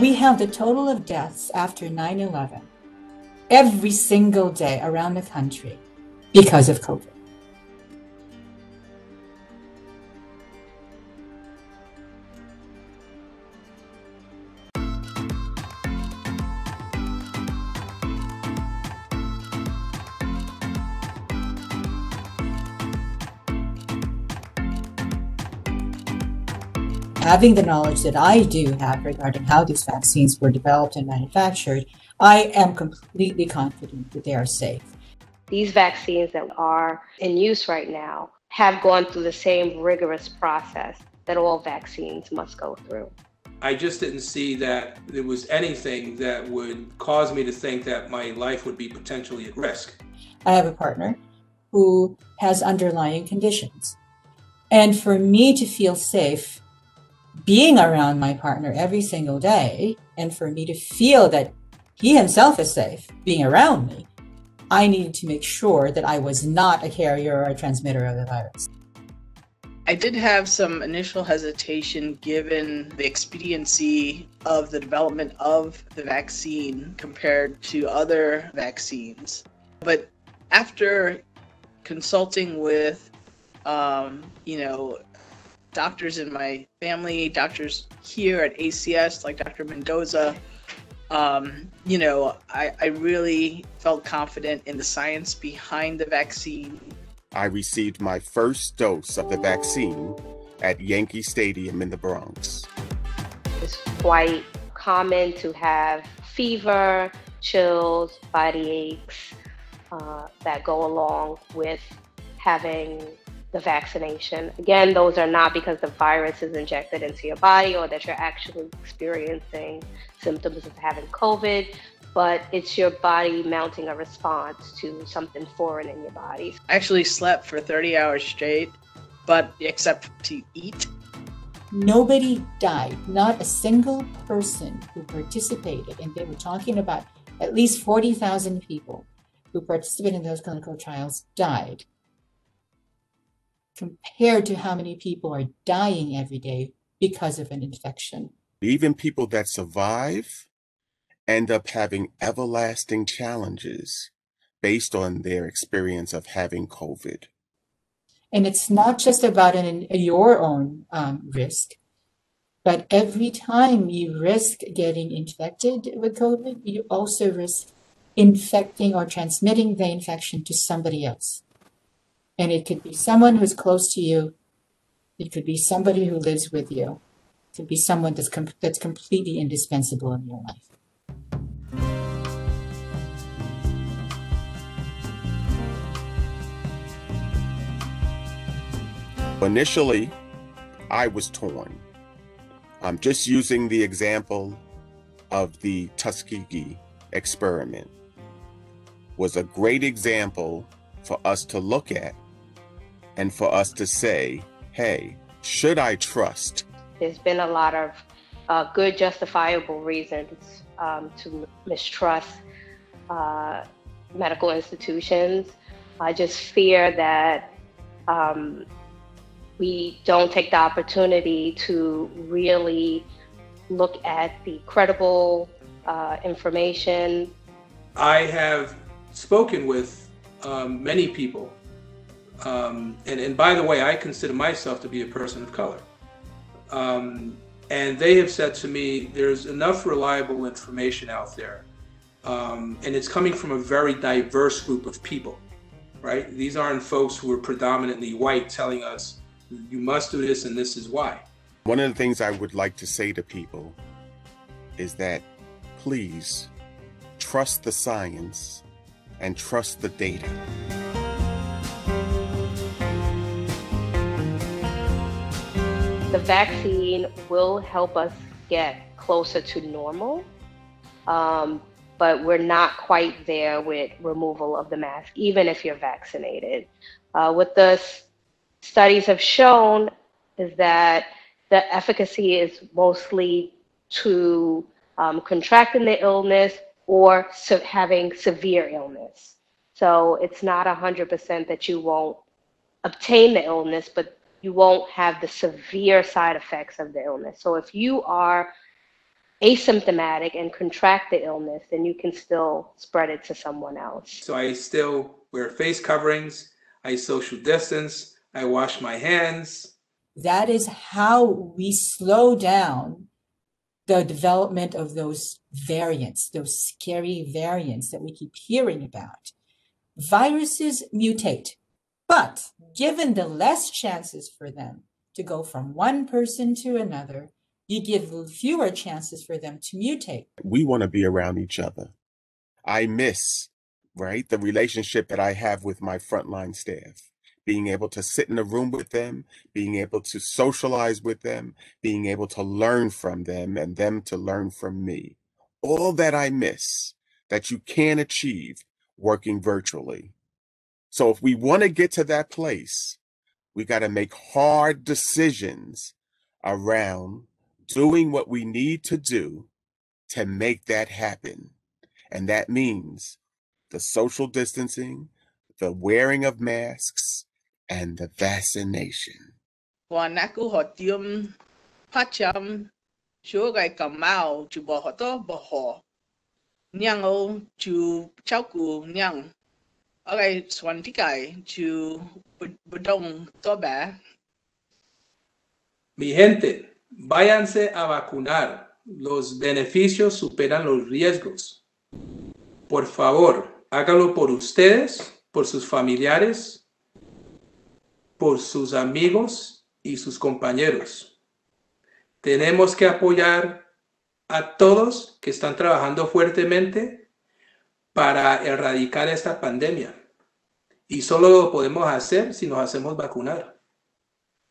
We have the total of deaths after 9 11 every single day around the country because of COVID. Having the knowledge that I do have regarding how these vaccines were developed and manufactured, I am completely confident that they are safe. These vaccines that are in use right now have gone through the same rigorous process that all vaccines must go through. I just didn't see that there was anything that would cause me to think that my life would be potentially at risk. I have a partner who has underlying conditions. And for me to feel safe being around my partner every single day and for me to feel that he himself is safe being around me, I needed to make sure that I was not a carrier or a transmitter of the virus. I did have some initial hesitation given the expediency of the development of the vaccine compared to other vaccines. But after consulting with, um, you know, doctors in my family, doctors here at ACS, like Dr. Mendoza. Um, you know, I, I really felt confident in the science behind the vaccine. I received my first dose of the vaccine at Yankee Stadium in the Bronx. It's quite common to have fever, chills, body aches uh, that go along with having the vaccination. Again, those are not because the virus is injected into your body or that you're actually experiencing symptoms of having COVID, but it's your body mounting a response to something foreign in your body. I actually slept for 30 hours straight, but except to eat. Nobody died, not a single person who participated, and they were talking about at least 40,000 people who participated in those clinical trials died compared to how many people are dying every day because of an infection. Even people that survive end up having everlasting challenges based on their experience of having COVID. And it's not just about an, your own um, risk, but every time you risk getting infected with COVID, you also risk infecting or transmitting the infection to somebody else. And it could be someone who's close to you. It could be somebody who lives with you. It could be someone that's, com- that's completely indispensable in your life. Initially, I was torn. I'm just using the example of the Tuskegee experiment was a great example for us to look at and for us to say, hey, should I trust? There's been a lot of uh, good, justifiable reasons um, to mistrust uh, medical institutions. I just fear that um, we don't take the opportunity to really look at the credible uh, information. I have spoken with um, many people um, and, and by the way, I consider myself to be a person of color. Um, and they have said to me, there's enough reliable information out there. Um, and it's coming from a very diverse group of people, right? These aren't folks who are predominantly white telling us, you must do this and this is why. One of the things I would like to say to people is that please trust the science and trust the data. The vaccine will help us get closer to normal, um, but we're not quite there with removal of the mask, even if you're vaccinated. Uh, what the s- studies have shown is that the efficacy is mostly to um, contracting the illness or se- having severe illness. So it's not 100% that you won't obtain the illness, but you won't have the severe side effects of the illness. So if you are asymptomatic and contract the illness, then you can still spread it to someone else. So I still wear face coverings, I social distance, I wash my hands. That is how we slow down the development of those variants, those scary variants that we keep hearing about. Viruses mutate, but given the less chances for them to go from one person to another, you give fewer chances for them to mutate. We want to be around each other. I miss, right, the relationship that I have with my frontline staff. Being able to sit in a room with them, being able to socialize with them, being able to learn from them, and them to learn from me. All that I miss that you can achieve working virtually. So if we want to get to that place, we got to make hard decisions around doing what we need to do to make that happen. And that means the social distancing, the wearing of masks, and the vaccination. Wanaku hotium pacham shugai kamau. Mi gente, váyanse a vacunar. Los beneficios superan los riesgos. Por favor, hágalo por ustedes, por sus familiares, por sus amigos y sus compañeros. Tenemos que apoyar a todos que están trabajando fuertemente para erradicar esta pandemia. Y solo lo podemos hacer si nos hacemos vacunar.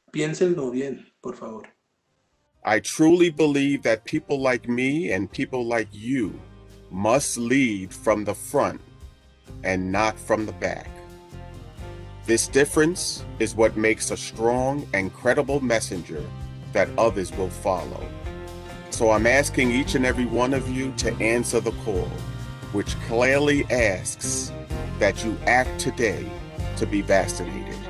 Piénsenlo bien, por favor. I truly believe that people like me and people like you must lead from the front and not from the back. This difference is what makes a strong and credible messenger that others will follow. So I'm asking each and every one of you to answer the call, which clearly asks that you act today to be vaccinated.